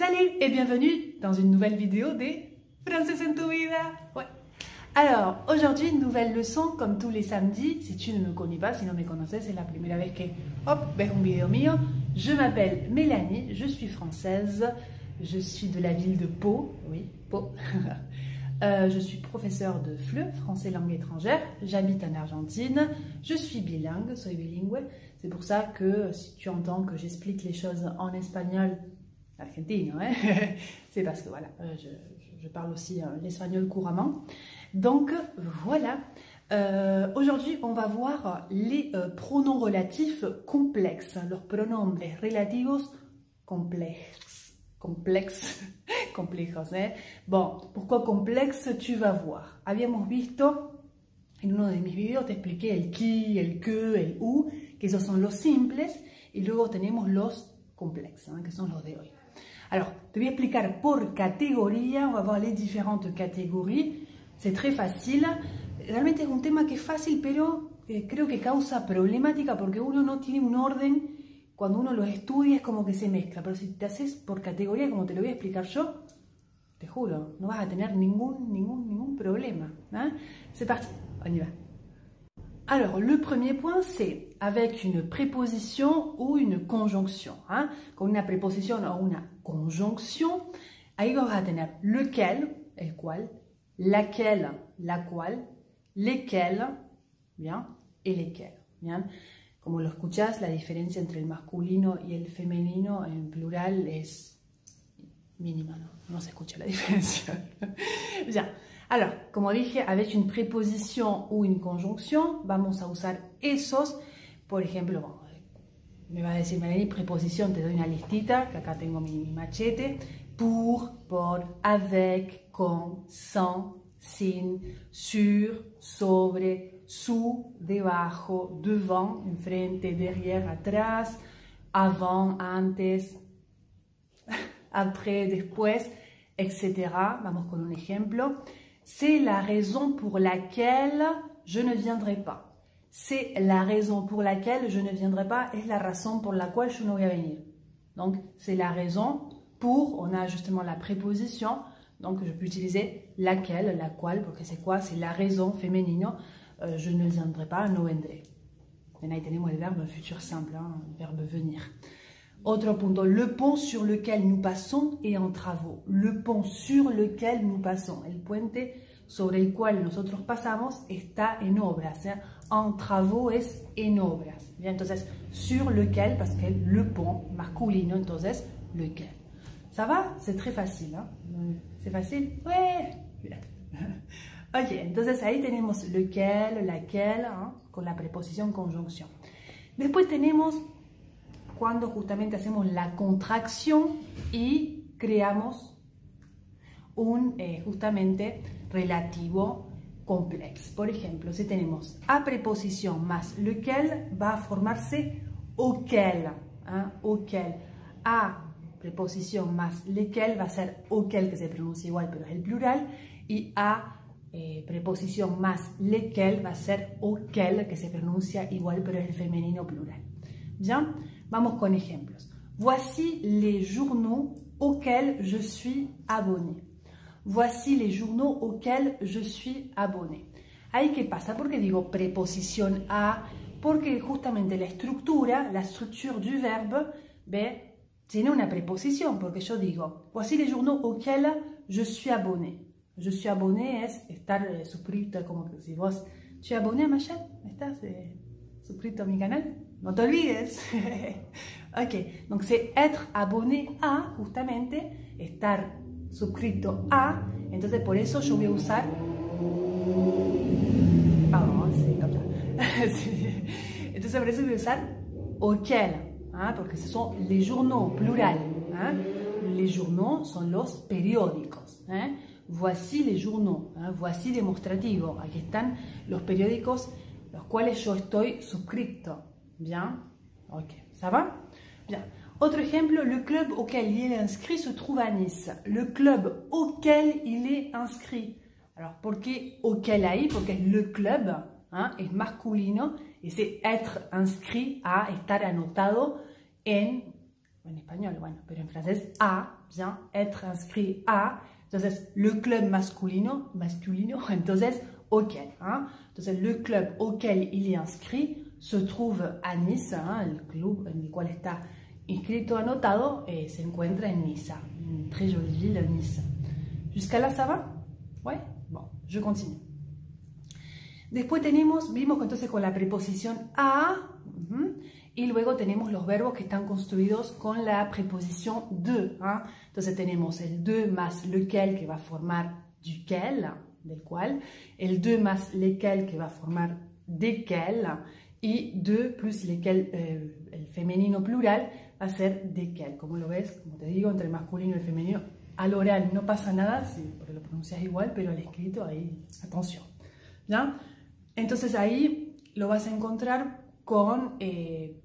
Salut et bienvenue dans une nouvelle vidéo des Français en tu vida. Ouais. Alors, aujourd'hui, nouvelle leçon comme tous les samedis. Si tu ne me connais pas, si no me conoces, c'est la première fois que hop, ves un vidéo mío. Je m'appelle Mélanie, je suis française, je suis de la ville de Pau, oui, Pau. Euh, je suis professeure de FLE, français langue étrangère. J'habite en Argentine. Je suis bilingue, soy bilingue. C'est pour ça que si tu entends que j'explique les choses en espagnol, hein c'est parce que voilà, euh, je, parle aussi euh, l'espagnol couramment. Donc voilà. Euh, Aujourd'hui, on va voir les pronoms relatifs complexes, los pronombres relativos complexes complexe, complejos. ¿eh? Bon, pourquoi complexe Tu vas voir. Habíamos visto en uno de mis videos, te expliqué el qui, el que, el u, que esos son los simples, y luego tenemos los complexes, ¿eh? que son los de hoy. Alors, voy a explicar por categoría, on va voir les différentes catégories. C'est très facile. Realmente es un tema que es fácil, pero eh, creo que causa problemática porque uno no tiene un orden cuando uno los estudia es como que se mezcla, pero si te haces por categoría, como te lo voy a explicar yo, te juro, no vas a tener ningún, ningún, ningún problema. Hein? C'est parti, on y va. Alors, le premier point, c'est avec une préposition ou une conjonction. Hein? Con una preposición o una conjonction, ahí vas a tener lequel, el cual, laquelle, la lesquels, bien, et lesquels? Bien. Como lo escuchás, la diferencia entre el masculino y el femenino en plural es mínima, ¿no? No se escucha la diferencia. Bien. Alors, como dije, avec une préposition ou une conjonction, vamos a usar esos. Por ejemplo, me va a decir Melanie, preposición, te doy una listita, que acá tengo mi, mi machete. Pour, por, avec, con, sans, sin, sur, sobre, sous, debajo, devant, enfrente, derrière, atrás, avant, antes, après, después, etc. Vamos con un ejemplo. C'est la raison pour laquelle je ne viendrai pas. C'est la raison pour laquelle je ne viendrai pas. Es la razón por la cual je voy a venir. Donc, c'est la raison pour, on a justement la préposition. Donc, je peux utiliser laquelle, la cual, porque c'est quoi C'est la raison féminine. Euh, je ne viendrai pas, no vendré. Ahí tenemos el verbe futur simple, hein, le verbe venir. Autre punto, le pont sur lequel nous passons est en travaux. Le pont sur lequel nous passons, el puente sobre el cual nosotros pasamos está en obras. En travaux es en obras. Bien, entonces, sur lequel, parce que le pont, masculino, entonces, lequel. Ça va? C'est très facile. Hein? C'est facile? Ouais Ok, entonces ahí tenemos lequel, laquelle, ¿eh? con la preposición conjunción. Después tenemos cuando justamente hacemos la contracción y creamos un eh, justamente relativo complex. Por ejemplo, si tenemos a preposición más lequel, va a formarse auquel. auquel. A preposición más lequel va a ser auquel, que se pronuncia igual, pero es el plural. Y a eh, preposición más lequel va a ser auquel, que se pronuncia igual, pero es el femenino plural. Bien, vamos con ejemplos. Voici les journaux auxquels je suis abonné. Voici les journaux auxquels je suis abonné. Ahí qué pasa? Porque digo preposición a, porque justamente la estructura, la structure du verbe, ve, tiene una preposición, porque yo digo, voici les journaux auxquels je suis abonné. Je suis abonné es estar eh, suscrito, como que si vos, ¿tu abonné a ma chaîne? ¿Estás eh, suscrito a mi canal? No te olvides. ok, donc c'est être abonné a, justamente, estar suscrito a. Entonces por eso yo voy a usar... Comme ça. Entonces por eso voy a usar auquel, hein, porque ce sont les journaux, plural. Hein. Les journaux sont los periódicos. Hein. Voici les journaux, hein. voici demostrativo. Aquí están los periódicos los cuales yo estoy suscrito. Bien Ok, ça va? Bien. Autre exemple, le club auquel il est inscrit se trouve à Nice. Le club auquel il est inscrit. Alors, ¿por qué auquel ahí? Porque le club hein, es masculino y c'est être inscrit a estar anotado en en español, bueno, pero en francés, a, bien, être inscrit a. Entonces, le club masculino, masculino, entonces, auquel. Hein? Entonces, le club auquel il est inscrit se trouve à Nice, hein, club en el cual está inscrito, anotado, eh, se encuentra en Nice, une très jolie ville, Nice. Jusqu'à là, ça va? Ouais Bon, je continue. Después tenemos, vimos entonces con la preposición a, uh -huh, y luego tenemos los verbos que están construidos con la preposición de. ¿ah? Entonces tenemos el de más lequel que va a formar duquel, del cual, el de más lequel que va a formar desquel, y de plus lequel, eh, el femenino plural, va a ser desquel. Como lo ves, como te digo, entre el masculino y el femenino, al oral no pasa nada, porque lo pronuncias igual, pero al escrito ahí, atención. ¿ya? Entonces ahí lo vas a encontrar con eh,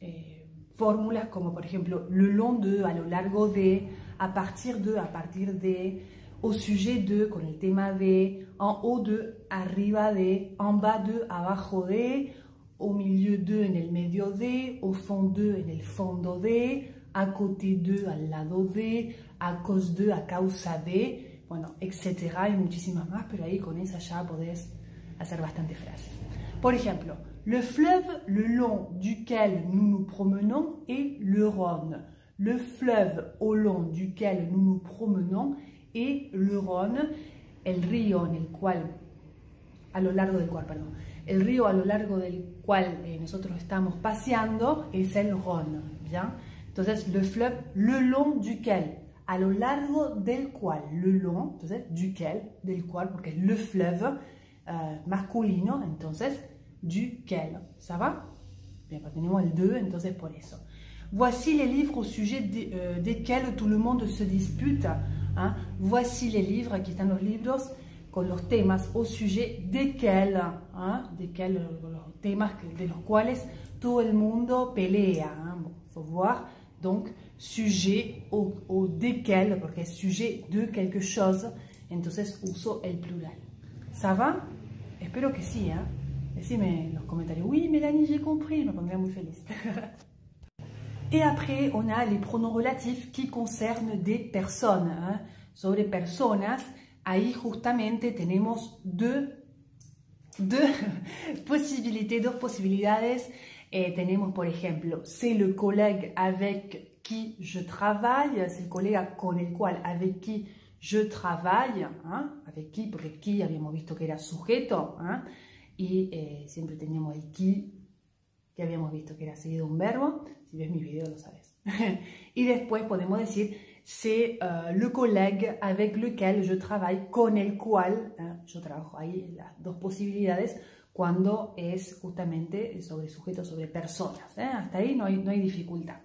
eh, fórmulas como por ejemplo le long de, a lo largo de, a partir de, a partir de, au sujet de, con el tema de, en haut de, arriba de, en bas de, abajo de, au milieu de, en el medio de, au fond de, en el fondo de, à côté de, al lado de, a cause de, a causa de, bueno, etcétera, y muchísimas más, pero ahí con esa ya podés hacer bastantes frases. Por ejemplo, le fleuve le long duquel nous nous promenons est le Rhône. Le fleuve au long duquel nous nous promenons est le Rhône. El río en el cual, a lo largo del cual, perdón, el río a lo largo del cual eh, nosotros estamos paseando es el Rhône. ¿bien? Entonces, le fleuve le long duquel, a lo largo del cual, le long, entonces, duquel, del cual, porque es le fleuve uh, masculino, entonces, duquel. ¿Ça va? Bien, tenemos el de, entonces por eso. Voici les livres au sujet de, euh, desquels tout le monde se dispute. Hein? Voici les livres, aquí están los libros los temas au sujet desquels, hein? desquels los temas de los cuales todo el mundo pelea. Hein? Bon, faut voir. Donc, sujet au, au desquels, porque es sujet de quelque chose, entonces uso el plural. ¿Ça va? Espero que sí, ¿eh? Decime en los comentarios, oui Mélanie, j'ai compris, je me pondrais muy feliz. Et après, on a les pronoms relatifs qui concernent des personnes. Hein. Sobre personas, ahí justamente tenemos dos posibilidades. Eh, tenemos, por ejemplo, c'est le collègue avec qui je travaille, c'est le collègue con el cual, avec qui je travaille, hein, avec qui, porque qui habíamos visto que era sujeto, y eh, siempre teníamos el qui, que habíamos visto que era seguido un verbo, si ves mi video lo sabes. y después podemos decir, c'est uh, le collègue avec lequel je travaille, con el cual uh, yo trabajo. Ahí las dos posibilidades cuando es justamente sobre sujeto, sobre personas. ¿eh? Hasta ahí no hay, no hay dificultad.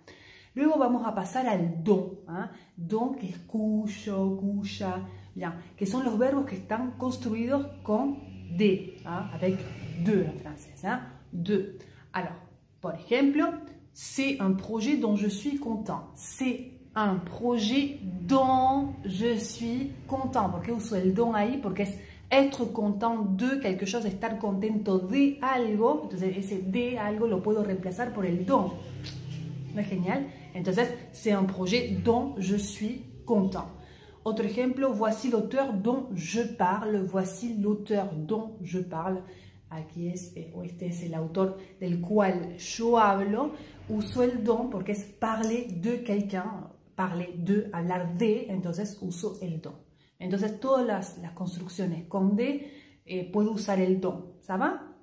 Luego vamos a pasar al don, ¿eh? don que es cuyo, cuya, bien, que son los verbos que están construidos con de, ¿eh? avec de en francés, ¿eh? de. Alors, por ejemplo, c'est un projet dont je suis content. C'est un projet dont je suis content. ¿Por qué uso el don ahí? Porque es être content de quelque chose, estar contento de algo. Entonces, ese de algo lo puedo reemplazar por el don. ¿No es genial? Entonces, c'est un projet dont je suis content. Otro ejemplo, voici l'auteur dont je parle. Voici l'auteur dont je parle. Aquí es, o este es el autor del cual yo hablo. Uso el don porque es parler de quelqu'un, parler de, hablar de, entonces uso el don. Entonces, todas las, las construcciones con de eh, puedo usar el don. ¿Ça va?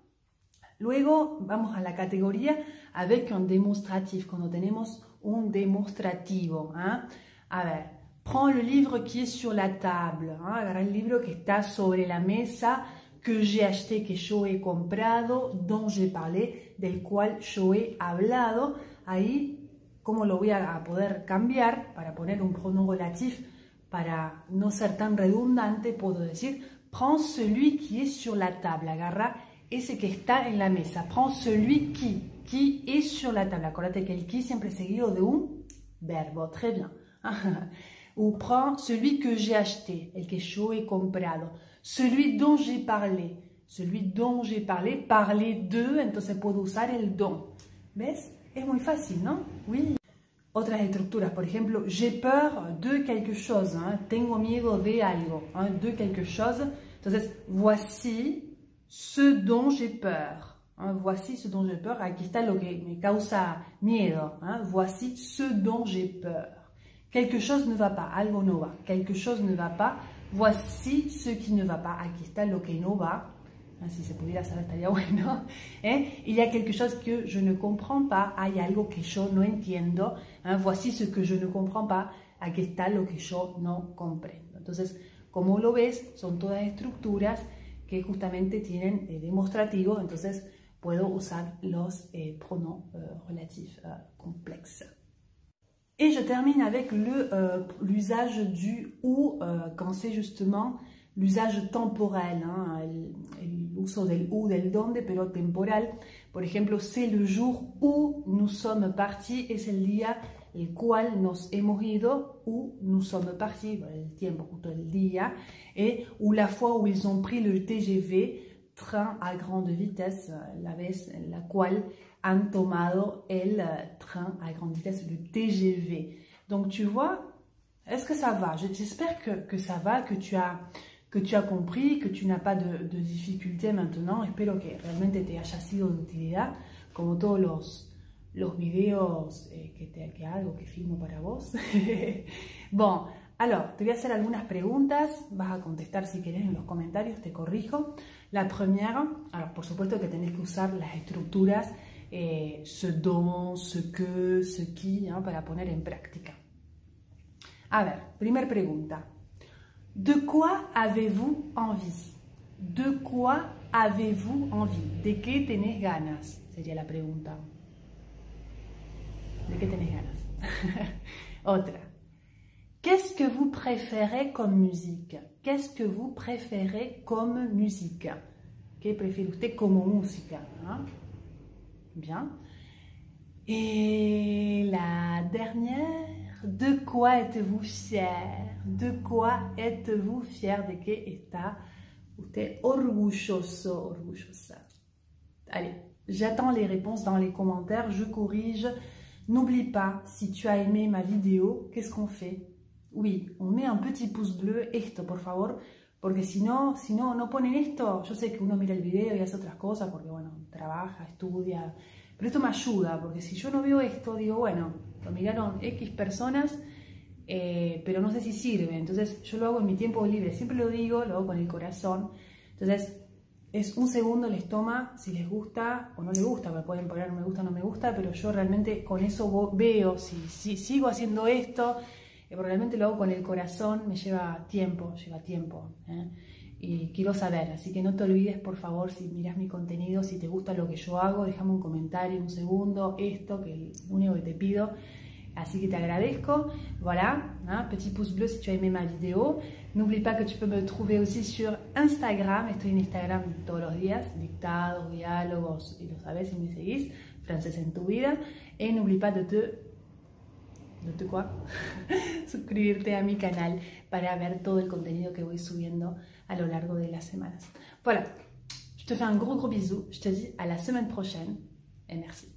Luego vamos a la categoría avec un démonstratif, cuando tenemos un demostrativo. ¿eh? A ver, prends le livre qui est sur la table. ¿eh? Agarra el libro que está sobre la mesa, que j'ai acheté, que yo he comprado, dont j'ai parlé, del cual yo he hablado. Ahí, ¿cómo lo voy a poder cambiar para poner un pronom relatif? Para no ser tan redundante, puedo decir, prends celui qui est sur la table. Agarra ese que está en la mesa. Prends celui qui, est sur la table. Acuérdate que el qui siempre seguido de un verbo. Très bien. Ou prends celui que j'ai acheté, el que yo he comprado. Celui dont j'ai parlé. Celui dont j'ai parlé, parler de, entonces puedo usar el don. ¿Ves? Es muy fácil, ¿no? Oui. otras estructuras. Por ejemplo, j'ai peur de quelque chose. Hein, tengo miedo de algo. Hein, de quelque chose. Entonces, voici ce dont j'ai peur. Hein, voici ce dont j'ai peur. Aquí está lo que me causa miedo. Hein, voici ce dont j'ai peur. Quelque chose ne va pas. Algo no va. Quelque chose ne va pas. Voici ce qui ne va pas. Aquí está lo que no va. Ah, si se pudiera saber estaría bueno. ¿eh? Il y a quelque chose que je ne comprends pas. Hay algo que yo no entiendo. ¿eh? Voici ce que je ne comprends pas. Aquí está lo que yo no comprendo. Entonces, como lo ves, son todas estructuras que justamente tienen eh, demostrativos. Entonces, puedo usar los eh, pronoms euh, relatifs euh, complexes. Et je termine avec euh, l'usage du ou quand c'est justement l'usage temporel, hein, el, uso del u, del donde, pero temporal. Por ejemplo, c'est le jour où nous sommes partis, es el día el cual nos hemos ido, où nous sommes partis, el tiempo, justo el día, et ou la fois où ils ont pris le TGV, train à grande vitesse, la vez en la cual han tomado el train à grande vitesse, le TGV. Donc tu vois, est-ce que ça va? J'espère que, que ça va, que tu as que tu as compris, que tu n'as pas de, de difficultés maintenant. Espero que realmente te haya sido de utilidad, como todos los, los videos eh, que, te, que hago, que filmo para vos. bon, alors, te voy a hacer algunas preguntas, vas a contestar si querés en los comentarios, te corrijo. La primera, alors por supuesto que tenés que usar las estructuras eh, ce dont, ce que, ce qui, hein, para poner en práctica. A ver, primera pregunta. De quoi avez-vous envie? De quoi avez-vous envie? ¿De qué tenés ganas? Sería la pregunta. ¿De qué tenés ganas? Otra. Qu'est-ce que vous préférez comme musique? Qu'est-ce que vous préférez comme musique? ¿Qué usted como música? Hein? Bien. Et la dernière de quoi êtes-vous fier? De quoi êtes-vous fier? ¿De qué está usted orgulloso, orgullosa? Allez, j'attends les réponses dans les commentaires, je corrige. N'oublie pas, si tu as aimé ma vidéo, qu'est-ce qu'on fait? Oui, on met un petit pouce bleu, esto, por favor, porque si no, si no, no ponen esto, yo sé que uno mira el video y hace otras cosas, porque bueno, trabaja, estudia, pero esto me ayuda, porque si yo no veo esto, digo, bueno, lo miraron X personas, eh, pero no sé si sirve. Entonces yo lo hago en mi tiempo libre, siempre lo digo, lo hago con el corazón. Entonces es un segundo les toma si les gusta o no les gusta, me pueden poner me gusta o no me gusta, pero yo realmente con eso veo si, si sigo haciendo esto, eh, realmente lo hago con el corazón, me lleva tiempo, lleva tiempo. ¿eh? y quiero saber, así que no te olvides por favor si miras mi contenido, si te gusta lo que yo hago, déjame un comentario, un segundo, esto que es lo único que te pido. Así que te agradezco. Voilà, hein, petit pouce bleu si tu as aimé ma vidéo. N'oublie pas que tu peux me trouver aussi sur Instagram. Estoy en Instagram todos los días, dictados, diálogos, y lo sabes si me seguís, francés en tu vida. Et n'oublie pas de te ¿No te quoi? suscribirte a mi canal para ver todo el contenido que voy subiendo a lo largo de las semanas. Voilà, je te fais un gros gros bisou, je te dis à la semaine prochaine et merci.